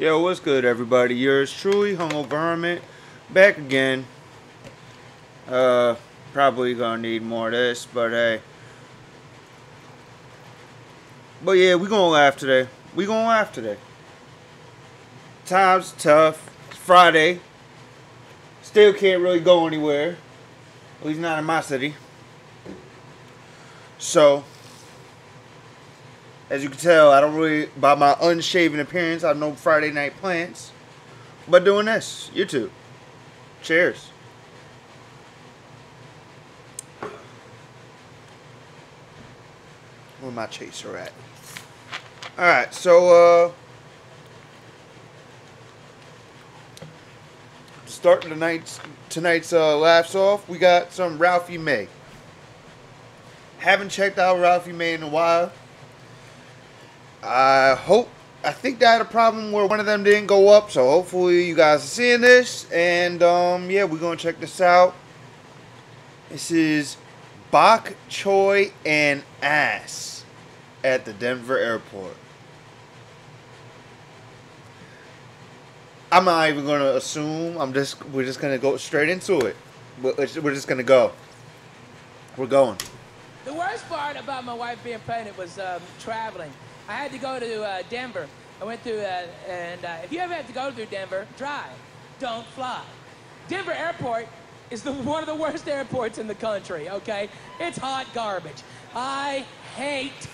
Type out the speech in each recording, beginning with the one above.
Yo, what's good, everybody? Yours truly, Hungover Hermit, back again. Uh, probably gonna need more of this, but hey. But yeah, we gonna laugh today. We gonna laugh today. Times tough. It's Friday. Still can't really go anywhere. At least not in my city. So, as you can tell, I don't really, by my unshaven appearance, I have no Friday night plans. But doing this, YouTube. Cheers. Where my chaser at? Alright, so, uh, starting tonight's, tonight's uh, laughs off, we got some Ralphie May. Haven't checked out Ralphie May in a while. I hope I think they had a problem where one of them didn't go up, so hopefully you guys are seeing this. And um, yeah, we're gonna check this out. This is bok choy and ass at the Denver airport. I'm not even gonna assume. I'm just we're just gonna go straight into it. We're we're just gonna go. We're going. The worst part about my wife being pregnant was um, traveling. I had to go to uh, Denver. I went through, uh, and uh, if you ever have to go through Denver, drive, don't fly. Denver Airport is the, one of the worst airports in the country, okay? It's hot garbage. I hate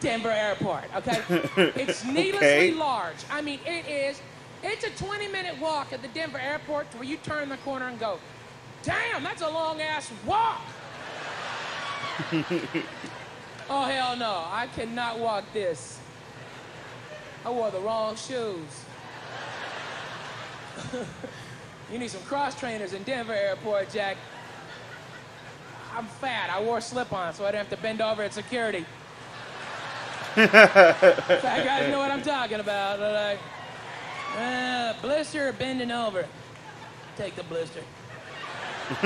Denver Airport, okay? it's needlessly Okay. large. I mean, it is, it's a 20 minute walk at the Denver Airport to where you turn the corner and go, damn, that's a long ass walk. Oh, hell no. I cannot walk this. I wore the wrong shoes. you need some cross trainers in Denver Airport, Jack. I'm fat. I wore slip on so I didn't have to bend over at security. Fat guys know what I'm talking about. They're like, uh, blister or bending over? Take the blister.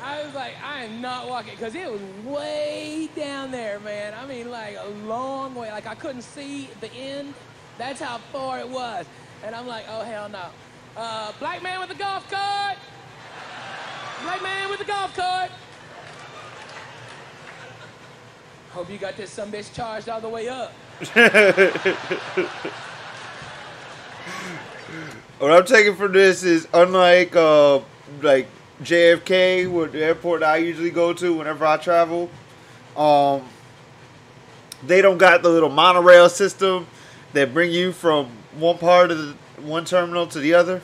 I was like, I am not walking because it was way down there, man. I mean, like a long way. Like I couldn't see the end. That's how far it was. And I'm like, oh hell no. Uh, black man with a golf cart. Black man with a golf cart. Hope you got this some bitch charged all the way up. What I'm taking from this is unlike uh like JFK, where the airport I usually go to whenever I travel. Um, they don't got the little monorail system that bring you from one part of the one terminal to the other.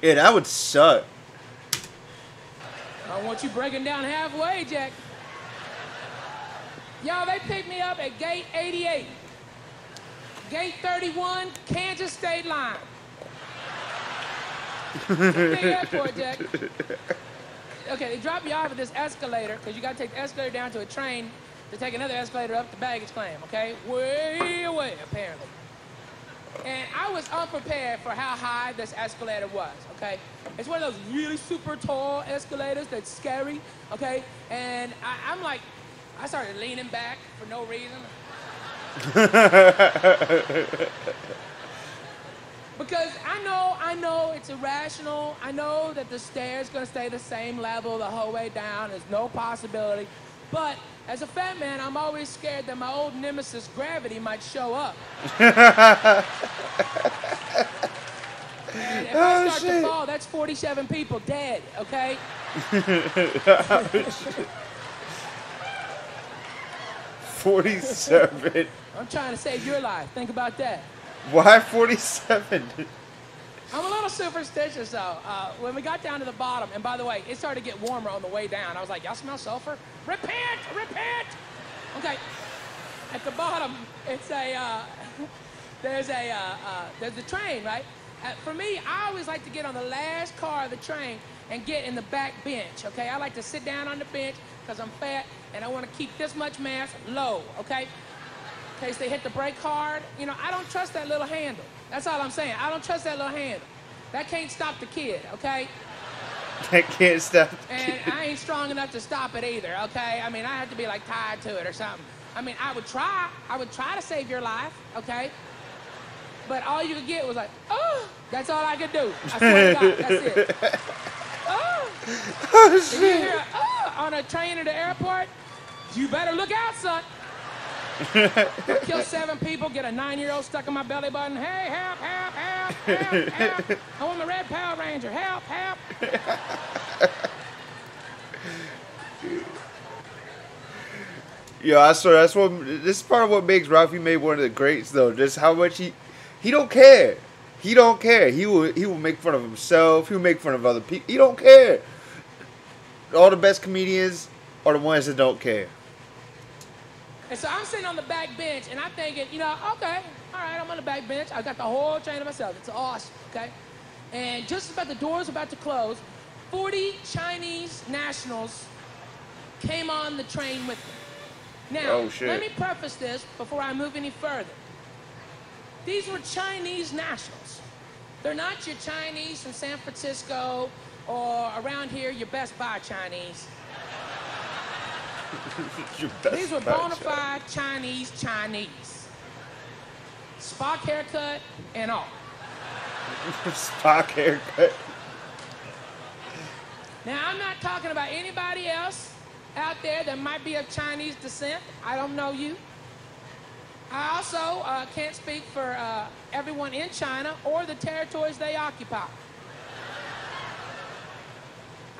Yeah, that would suck. I want you breaking down halfway, Jack. Y'all, they picked me up at gate 88. Gate 31, Kansas State line. Okay, they drop you off at this escalator because you got to take the escalator down to a train to take another escalator up to baggage claim, okay? Way away, apparently. And I was unprepared for how high this escalator was, okay? It's one of those really super tall escalators that's scary, okay? And I, I'm like, I started leaning back for no reason. Because I know, I know it's irrational. I know that the stairs gonna stay the same level the whole way down. There's no possibility. But as a fat man, I'm always scared that my old nemesis gravity might show up. and if I Oh, start shit. to fall, that's 47 people dead, okay? Forty-seven. I'm trying to save your life. Think about that. Why forty-seven? I'm a little superstitious though. Uh, when we got down to the bottom, and by the way, it started to get warmer on the way down. I was like, y'all smell sulfur? Repent! Repent! Okay. At the bottom, it's a, uh, there's a, uh, uh, there's the train, right? Uh, for me, I always like to get on the last car of the train and get in the back bench, okay? I like to sit down on the bench because I'm fat and I want to keep this much mass low, okay? In case they hit the brake hard. You know, I don't trust that little handle. That's all I'm saying. I don't trust that little handle. That can't stop the kid, okay? I can't stop. The kid. And I ain't strong enough to stop it either. Okay, I mean I have to be like tied to it or something. I mean I would try. I would try to save your life. Okay, but all you could get was like, oh, that's all I could do. I swear to God, that's it. Oh, Oh if you shit! hear a, oh on a train at the airport, you better look out, son. Kill seven people, get a nine-year-old stuck in my belly button. Hey, help, help, help, help, help. I want the red Power Ranger. Help, help. Yo, I swear that's what this is part of what makes Ralphie May one of the greats though. Just how much he he don't care. He don't care. He will he will make fun of himself. He'll make fun of other people. He don't care. All the best comedians are the ones that don't care. And so I'm sitting on the back bench and I'm thinking, you know, okay, all right, I'm on the back bench. I got the whole train to myself. It's awesome, okay? And just about the doors about to close, 40 Chinese nationals came on the train with me. Now, Oh, let me preface this before I move any further. These were Chinese nationals. They're not your Chinese from San Francisco or around here, your Best Buy Chinese. These were bona fide Chinese Chinese. Spock haircut and all. Spock haircut. Now, I'm not talking about anybody else out there that might be of Chinese descent. I don't know you. I also uh, can't speak for uh, everyone in China or the territories they occupy.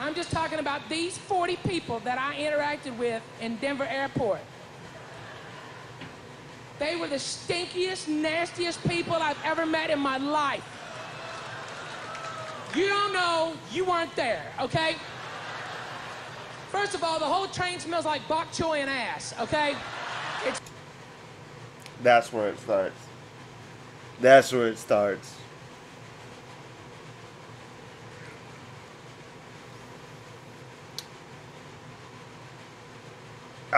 I'm just talking about these 40 people that I interacted with in Denver Airport. They were the stinkiest, nastiest people I've ever met in my life. You don't know, you weren't there, okay? First of all, the whole train smells like bok choy and ass, okay? It's That's where it starts. That's where it starts.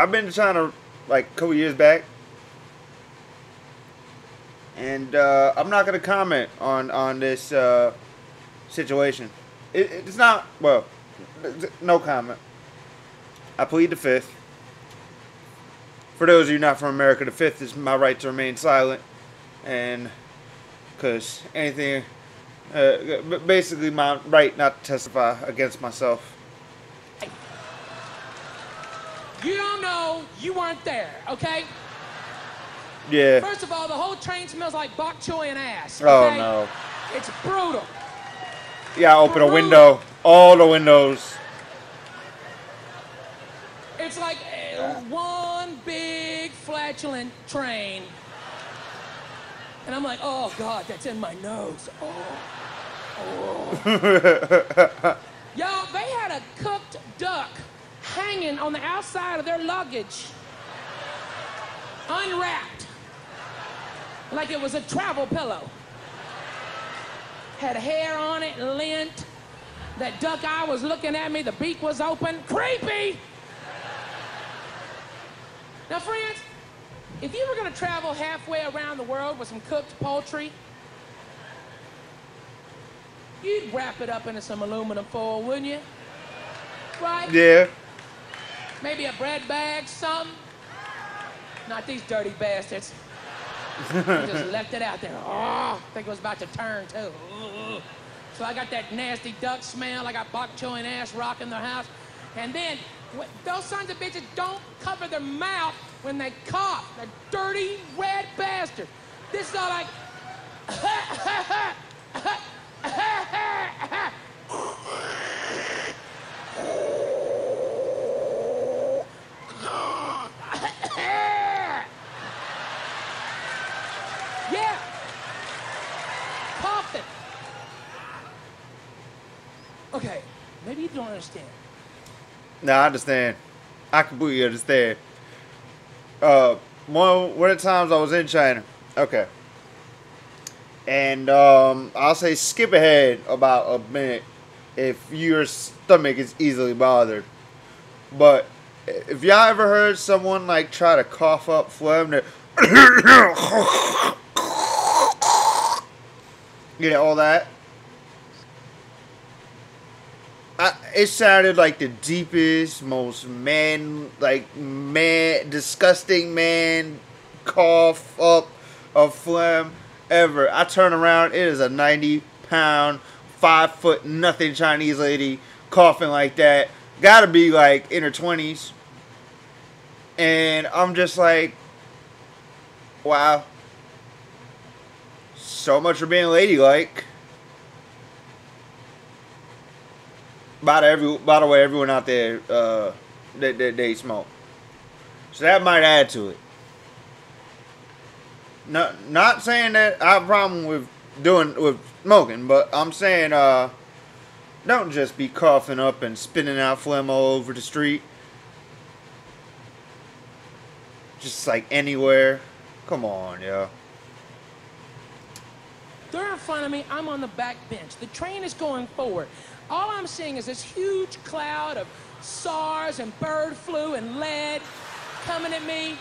I've been to China like a couple years back, and uh, I'm not gonna comment on on this uh, situation. It, it's not well, no comment. I plead the fifth. For those of you not from America, the fifth is my right to remain silent, and because anything, uh, basically my right not to testify against myself. Know, you weren't there, okay? Yeah. First of all, the whole train smells like bok choy and ass. Oh no. It's brutal. Yeah, open a window. All the windows. It's like uh, one big flatulent train. And I'm like, oh God, that's in my nose. Oh. oh. Yo, they had a cooked duck hanging on the outside of their luggage, unwrapped, like it was a travel pillow. Had hair on it, lint. That duck eye was looking at me, the beak was open. Creepy! Now, friends, if you were going to travel halfway around the world with some cooked poultry, you'd wrap it up into some aluminum foil, wouldn't you? Right? Yeah. Maybe a bread bag, something. Not these dirty bastards. Just left it out there. Oh, I think it was about to turn too. So I got that nasty duck smell. I got bok choy and ass rock in their house. And then those sons of bitches don't cover their mouth when they cough. The dirty red bastard. This is all like. Yeah. Coughing. Okay, maybe you don't understand. No, I understand. I completely understand. Uh, one one of the times I was in China. Okay. And um, I'll say skip ahead about a minute if your stomach is easily bothered. But if y'all ever heard someone like try to cough up phlegm, they're yeah, all that. It sounded like the deepest, most man, like man, disgusting man cough up of phlegm ever. I turn around, it is a 90 pound, five foot nothing Chinese lady coughing like that. Gotta be like in her 20s. And I'm just like, wow. So much for being ladylike. By the, every, by the way, everyone out there, uh, they, they, they smoke. So that might add to it. Not, not saying that I have a problem with doing with smoking, but I'm saying uh, don't just be coughing up and spitting out phlegm all over the street. Just like anywhere. Come on, yo. They're in front of me. I'm on the back bench. The train is going forward. All I'm seeing is this huge cloud of SARS and bird flu and lead coming at me,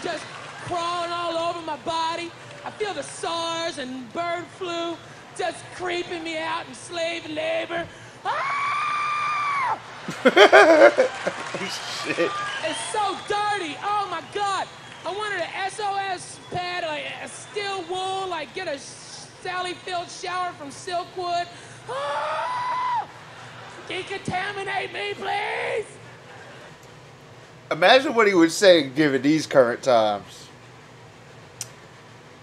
just crawling all over my body. I feel the SARS and bird flu just creeping me out in slave labor. Ah! Shit. It's so dirty. Oh my God. I wanted an SOS pad, like a steel wool, like get a Sally Field shower from Silkwood. Ah! Decontaminate me, please. Imagine what he would say given these current times.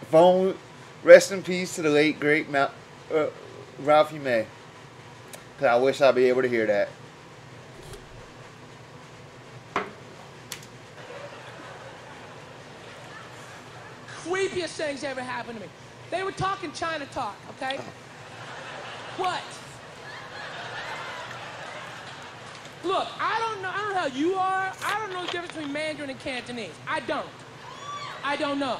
If only, rest in peace to the late great Mount, uh, Ralphie May. Cause I wish I'd be able to hear that. Creepiest things ever happened to me. They were talking China talk, okay? What? Look, I don't know. I don't know how you are. I don't know the difference between Mandarin and Cantonese. I don't. I don't know.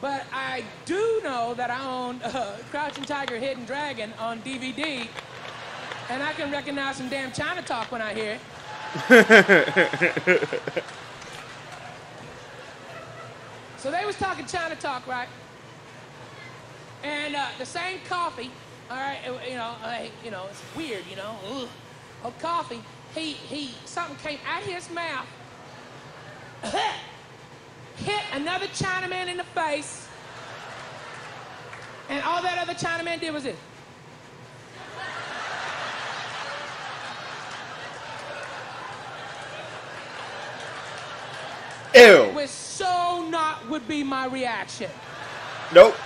But I do know that I own uh, Crouching Tiger, Hidden Dragon on DVD, and I can recognize some damn China talk when I hear it. so they was talking China talk, right? And uh, the same coffee, all right, it- you know, you know, it's weird, you know, ugh, of coffee. He he, something came out of his mouth, hit another Chinaman in the face, and all that other Chinaman did was this. Ew. Which so not would be my reaction. Nope.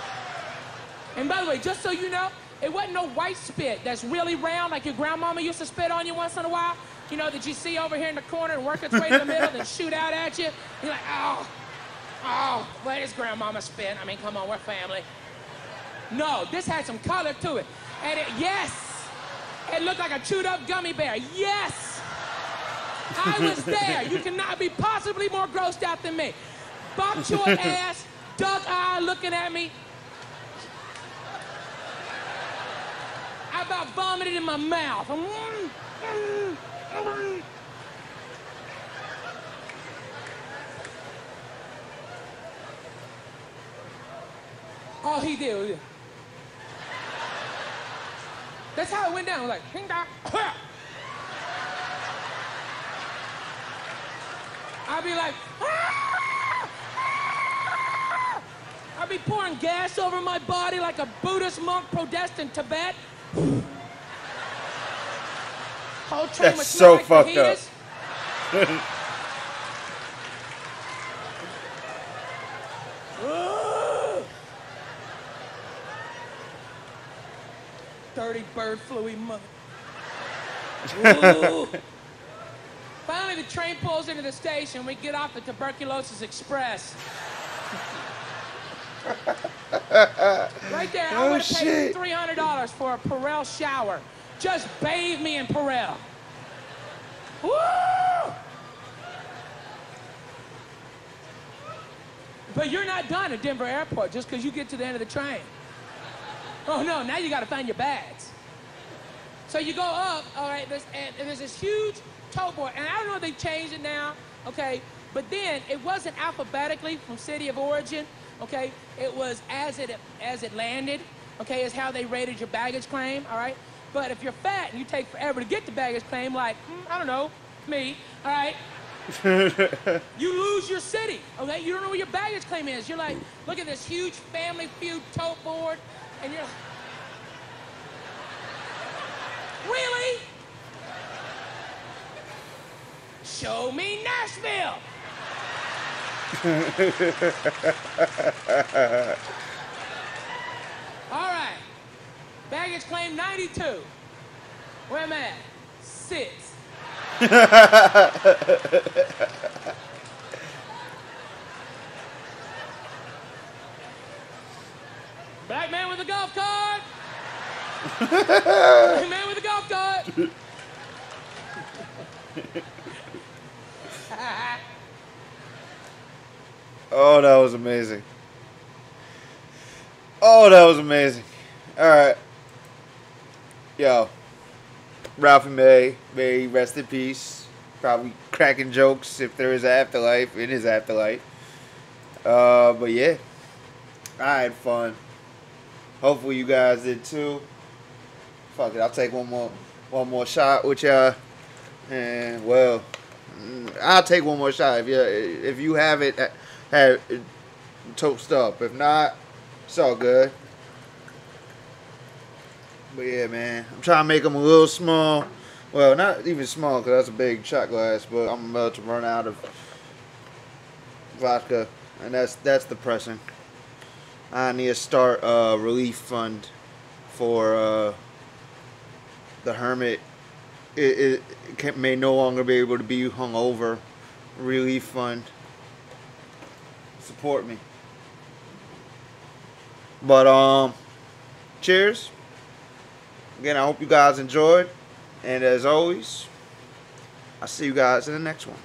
And by the way, just so you know, it wasn't no white spit that's really round like your grandmama used to spit on you once in a while. You know, that you see over here in the corner and work its way to the middle and shoot out at you. You're like, oh, oh, where's grandmama spit? I mean, come on, we're family. No, this had some color to it. And it, yes, it looked like a chewed up gummy bear. Yes, I was there. You cannot be possibly more grossed out than me. Bob your ass, duck eye looking at me. I about vomited in my mouth. All he did was. That's how it went down. It was like. I'd be like, "Ah! Ah!" I'd be pouring gas over my body like a Buddhist monk protest in Tibet. Whole train That's so like fucked up. fajitas. Dirty bird fluey mother. Finally, the train pulls into the station. We get off the Tuberculosis Express. right there, I Oh, would have paid shit. three hundred dollars for a Purell shower. Just bathe me in Purell. Woo! But you're not done at Denver Airport just because you get to the end of the train. Oh no, now you got to find your bags. So you go up, all right, there's, and, and there's this huge tote board, and I don't know if they changed it now, okay, but then it wasn't alphabetically from city of origin, okay, it was as it as it landed, okay, is how they rated your baggage claim, all right. But if you're fat and you take forever to get the baggage claim, like, mm, I don't know, me, all right, you lose your city, okay? You don't know where your baggage claim is. You're like, look at this huge family feud tote board, and you're like, Really? Show me Nashville. All right. Baggage claim 92. Where am I at? Six. Black man with a golf cart. Black man with a golf cart. Oh, that was amazing. Oh, that was amazing. All right. Yo. Ralphie May, may rest in peace. Probably cracking jokes if there is an afterlife in his afterlife. Uh, but yeah, I had fun. Hopefully you guys did too. Fuck it, I'll take one more, one more shot with y'all. And well, mm, I'll take one more shot if you if you have it have toast up. If not, it's all good. But yeah, man, I'm trying to make them a little small. Well, not even small because that's a big shot glass. But I'm about to run out of vodka, and that's that's depressing. I need to start a relief fund for uh, the hermit. It, it, can, may no longer be able to be hung over. Relief fund. Support me. But um, cheers. Again, I hope you guys enjoyed. And as always, I'll see you guys in the next one.